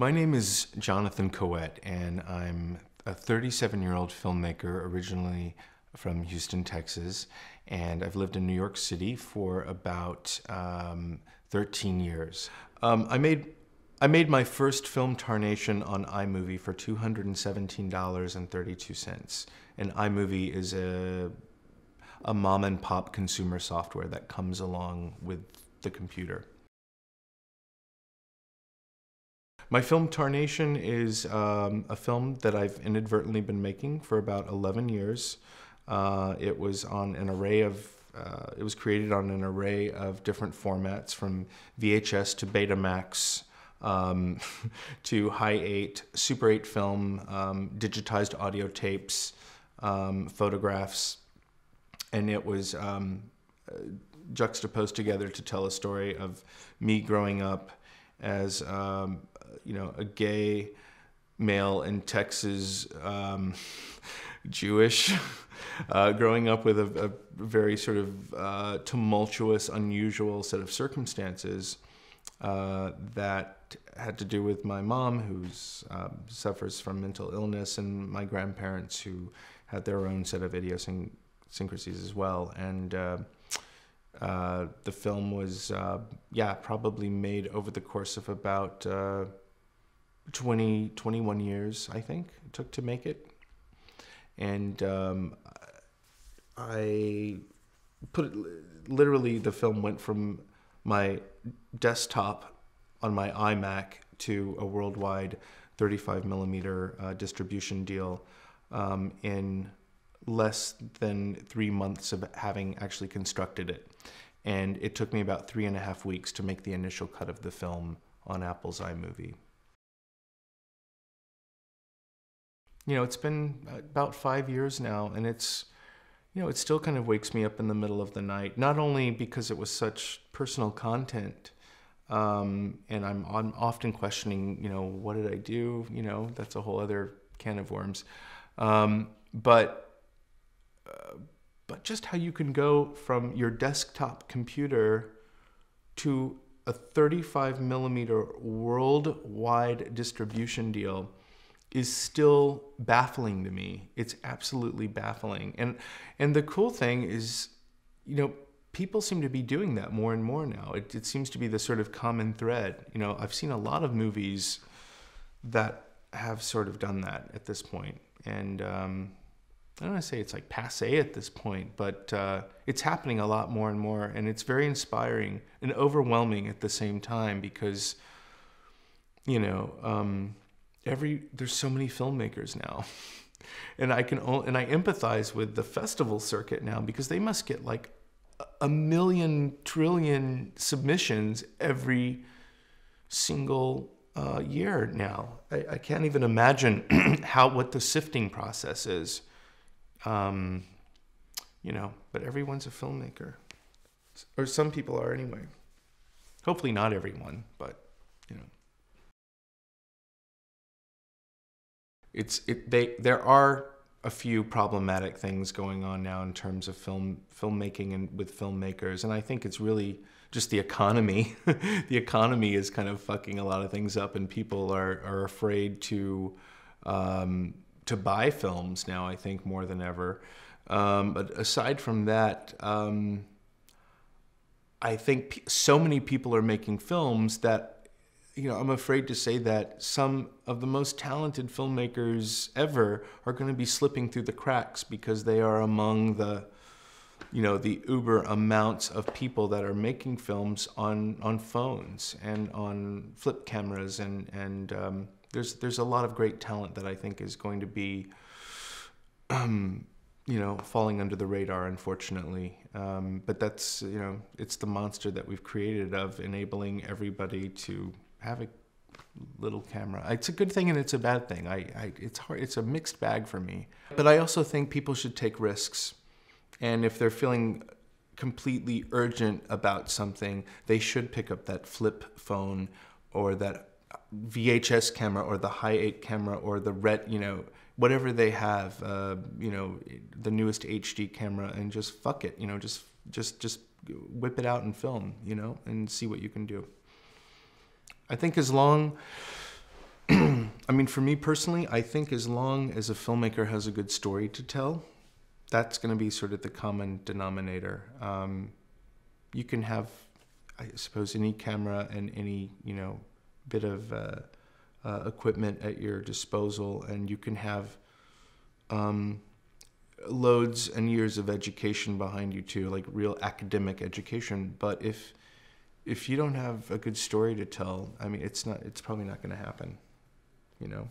My name is Jonathan Caouette, and I'm a 37 year old filmmaker originally from Houston, Texas. And I've lived in New York City for about um, 13 years. Um, I made I made my first film Tarnation on iMovie for $217.32. And iMovie is a, a mom and pop consumer software that comes along with the computer. My film Tarnation is um, a film that I've inadvertently been making for about 11 years. Uh, it was on an array of, uh, it was created on an array of different formats from VHS to Betamax um, to Hi8, Super 8 film, um, digitized audio tapes, um, photographs. And it was um, juxtaposed together to tell a story of me growing up as um, you know a gay male in Texas, um, Jewish, uh, growing up with a, a very sort of uh, tumultuous, unusual set of circumstances uh, that had to do with my mom, who um, suffers from mental illness, and my grandparents, who had their own set of idiosyncrasies as well, and uh, the film was, uh, yeah, probably made over the course of about uh, 20, 21 years, I think, it took to make it. And um, I put it, literally, the film went from my desktop on my iMac to a worldwide 35 millimeter uh, distribution deal um, in less than three months of having actually constructed it. And it took me about three and a half weeks to make the initial cut of the film on Apple's iMovie. You know, it's been about five years now, and it's, you know, it still kind of wakes me up in the middle of the night, not only because it was such personal content. Um, and I'm, I'm often questioning, you know, what did I do? You know, that's a whole other can of worms. Um, but but just how you can go from your desktop computer to a 35 millimeter worldwide distribution deal is still baffling to me. It's absolutely baffling. And and the cool thing is, you know, people seem to be doing that more and more now. It, it seems to be the sort of common thread. You know, I've seen a lot of movies that have sort of done that at this point. and um, I don't want to say it's like passe at this point, but uh, it's happening a lot more and more, and it's very inspiring and overwhelming at the same time because, you know, um, every there's so many filmmakers now, and I can and I empathize with the festival circuit now because they must get like a million trillion submissions every single uh, year now. I, I can't even imagine how what the sifting process is um, you know, but everyone's a filmmaker. Or some people are anyway. Hopefully not everyone, but you know. It's it they there are a few problematic things going on now in terms of film filmmaking and with filmmakers and I think it's really just the economy. the economy is kind of fucking a lot of things up and people are are afraid to um, to buy films now, I think, more than ever. Um, but aside from that, um, I think so many people are making films that, you know, I'm afraid to say that some of the most talented filmmakers ever are going to be slipping through the cracks because they are among the, you know, the uber amounts of people that are making films on on phones and on flip cameras and and um, there's there's a lot of great talent that I think is going to be, um, you know, falling under the radar, unfortunately. Um, but that's you know, it's the monster that we've created of enabling everybody to have a little camera. It's a good thing and it's a bad thing. I, I it's hard. It's a mixed bag for me. But I also think people should take risks, and if they're feeling completely urgent about something, they should pick up that flip phone or that VHS camera or the Hi8 camera or the red, you know, whatever they have, uh, you know, the newest HD camera, and just fuck it, you know, just just just whip it out and film, you know, and see what you can do. I think as long I mean, for me personally, I think as long as a filmmaker has a good story to tell, that's going to be sort of the common denominator. Um, you can have, I suppose, any camera and any you know bit of uh, uh, equipment at your disposal, and you can have um, loads and years of education behind you too, like real academic education. But if if you don't have a good story to tell, I mean, it's not. It's probably not going to happen. You know.